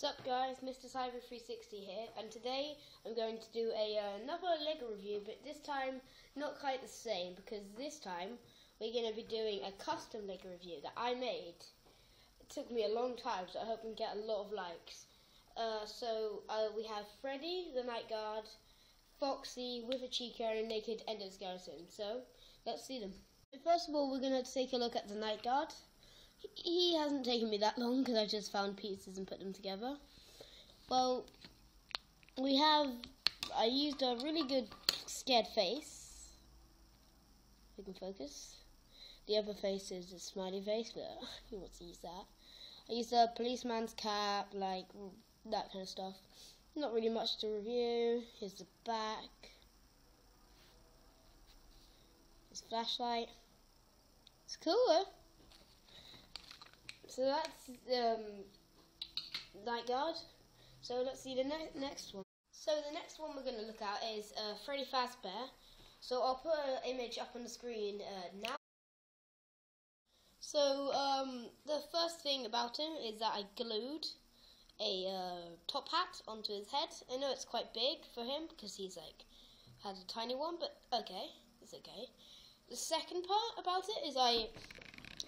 Sup guys, Mr. Cyber360 here, and today I'm going to do a uh, another Lego review, but this time not quite the same, because this time we're going to be doing a custom Lego review that I made. It took me a long time, so I hope we get a lot of likes. Uh, so uh, we have Freddy, the Night Guard, Foxy Withered Chica and naked endoskeleton. So let's see them. First of all, we're going to take a look at the Night Guard. He hasn't taken me that long because I just found pieces and put them together. Well, we have. I used a really good scared face. We can focus. The other face is a smiley face, but who wants to use that? I used a policeman's cap, like that kind of stuff. Not really much to review. Here's the back. His flashlight. It's cool, though. So that's um, Night Guard. So let's see the ne next one. So the next one we're going to look at is uh, Freddy Fazbear. So I'll put an image up on the screen uh, now. So um, the first thing about him is that I glued a uh, top hat onto his head. I know it's quite big for him because he's like has a tiny one, but okay, it's okay. The second part about it is I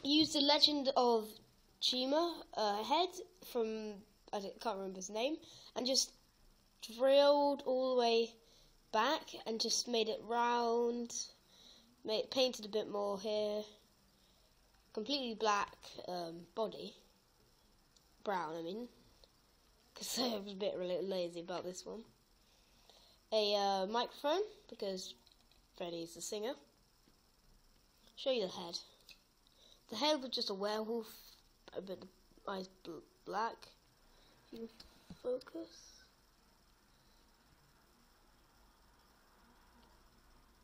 used the Legend of Chima uh, head from I can't remember his name, and just drilled all the way back and just made it round. Made painted a bit more here. Completely black um, body, brown. I mean, because I was a bit lazy about this one. A uh, microphone because Freddy's the singer. Show you the head. The head was just a werewolf a bit the eyes bl black. You can focus.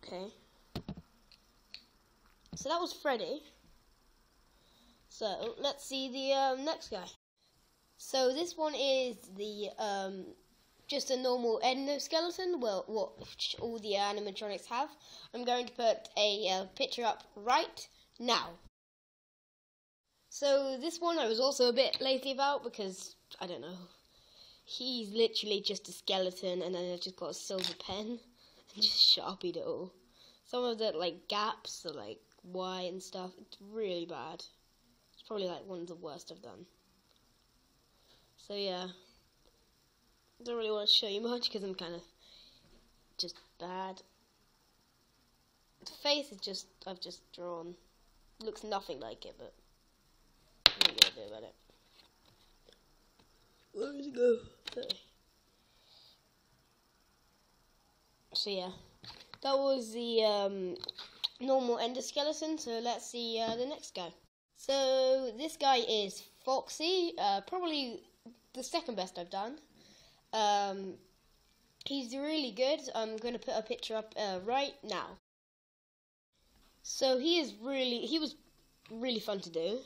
Okay. So that was Freddy. So let's see the um, next guy. So this one is the um, just a normal endoskeleton. Well, what all the animatronics have. I'm going to put a uh, picture up right now. So this one I was also a bit lazy about because I don't know. He's literally just a skeleton, and then I just got a silver pen and just sharpied it all. Some of the like gaps are like white and stuff. It's really bad. It's probably like one of the worst I've done. So yeah, I don't really want to show you much because I'm kind of just bad. The face is just I've just drawn. Looks nothing like it, but what are you gonna do about it? Where did it go? Okay. So yeah, that was the um, normal endoskeleton. So let's see uh, the next guy. So this guy is Foxy, uh, probably the second best I've done. Um, he's really good. I'm going to put a picture up uh, right now. So he is really, he was really fun to do.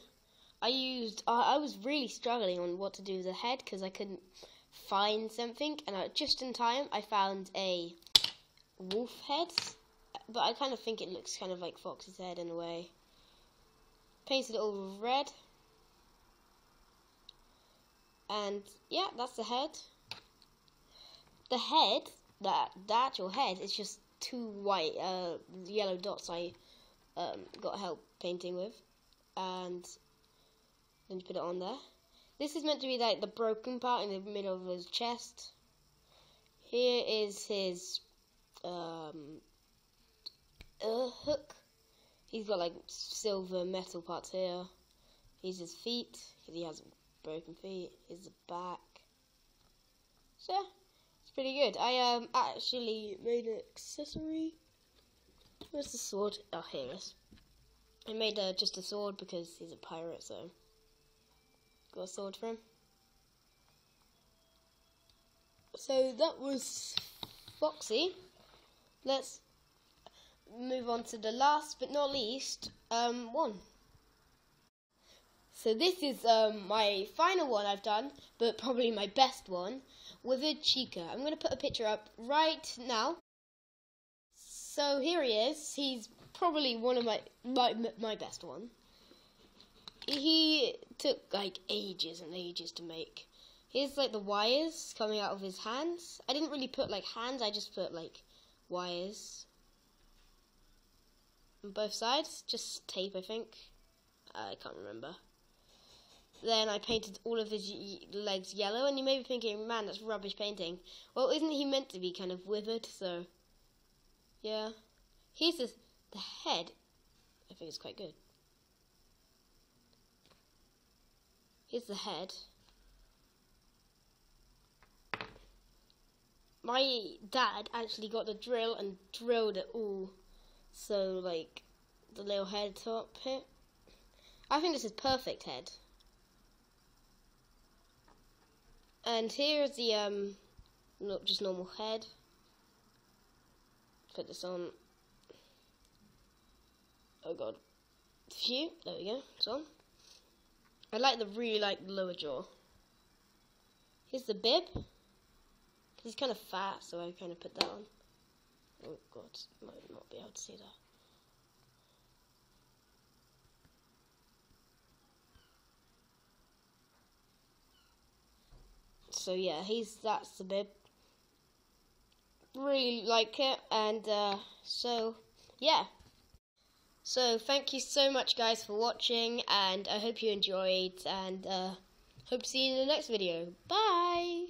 I used, I, I was really struggling on what to do with the head because I couldn't find something, and I, just in time I found a wolf head, but I kind of think it looks kind of like Fox's head in a way. Painted it all red, and yeah, that's the head. The head, that the actual head, is just two white, uh, yellow dots I um, got help painting with, and you put it on there. This is meant to be like the broken part in the middle of his chest. Here is his um, uh, hook. He's got like silver metal parts here. Here's his feet. He has broken feet. Here's the back. So yeah, it's pretty good. I um actually made an accessory. Where's the sword? Oh, here it is. I made uh, just a sword because he's a pirate, so got a sword for him. So that was Foxy. Let's move on to the last but not least um, one. So this is um, my final one I've done, but probably my best one, Withered Chica. I'm going to put a picture up right now. So here he is. He's probably one of my my, my best one he took like ages and ages to make. Here's like the wires coming out of his hands. I didn't really put like hands, I just put like wires on both sides. Just tape, I think. I can't remember. Then I painted all of his legs yellow, and you may be thinking, man, that's rubbish painting. Well, isn't he meant to be kind of withered? So, yeah. Here's the, the head. I think it's quite good. Here's the head. my dad actually got the drill and drilled it all. So like the little head top here. I think this is perfect head. And here is the um not just normal head. Put this on. Oh god. Phew, there we go, it's on. I like the really like the lower jaw. Here's the bib. He's kind of fat, so I kind of put that on. Oh god, might not be able to see that. So yeah, he's that's the bib. Really like it, and uh, so yeah. So thank you so much, guys, for watching, and I hope you enjoyed, and uh, hope to see you in the next video. Bye.